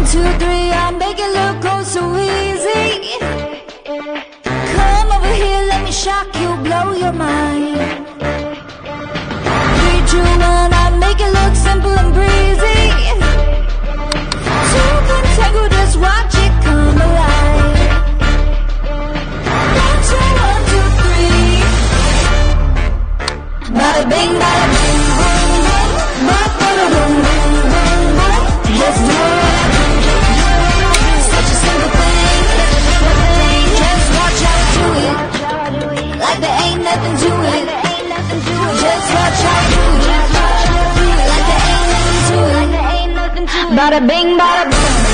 One, two, three, I make it look oh so easy. Come over here, let me shock you, blow your mind. Three, two, one, I make it look simple and breezy. Two can tangle, just watch it come alive. One two one two three, one, two, three. Bada bing, bada nothing to it. Just watch how I do it. Like there ain't nothing to it. Bada bing, bada boom.